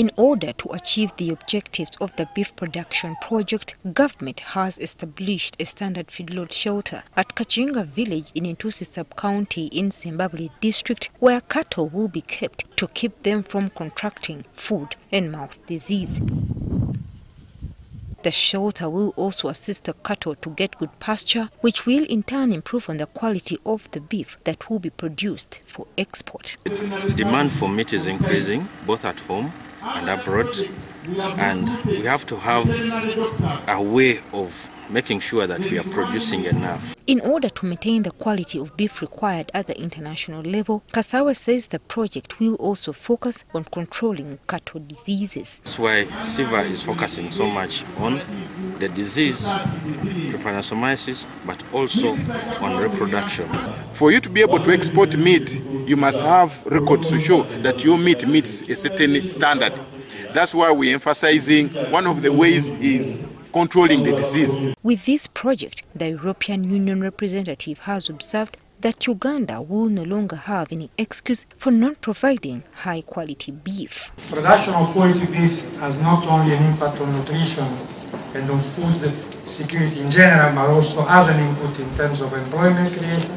In order to achieve the objectives of the beef production project, government has established a standard feedlot shelter at Kachinga village in Ntusi sub-county in Sembabule district where cattle will be kept to keep them from contracting foot and mouth disease. The shelter will also assist the cattle to get good pasture, which will in turn improve on the quality of the beef that will be produced for export. Demand for meat is increasing both at home and abroad and we have to have a way of making sure that we are producing enough. In order to maintain the quality of beef required at the international level, Kasawa says the project will also focus on controlling cattle diseases. That's why SIVA is focusing so much on the disease, trypanosomiasis, but also on reproduction. For you to be able to export meat, you must have records to show that your meat meets a certain standard. That's why we're emphasizing one of the ways is controlling the disease. With this project, the European Union representative has observed that Uganda will no longer have any excuse for not providing high quality beef. Production of quality beef has not only an impact on nutrition and on food security in general, but also has an input in terms of employment creation,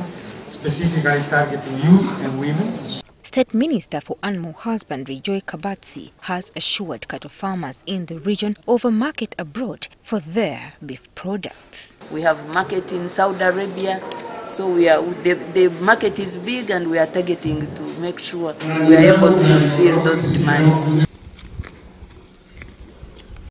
specifically targeting youth and women. State Minister for Animal Husbandry Joy Kabatsi has assured cattle farmers in the region of a market abroad for their beef products. We have market in Saudi Arabia, so we are the, the market is big and we are targeting to make sure we are able to fulfill those demands.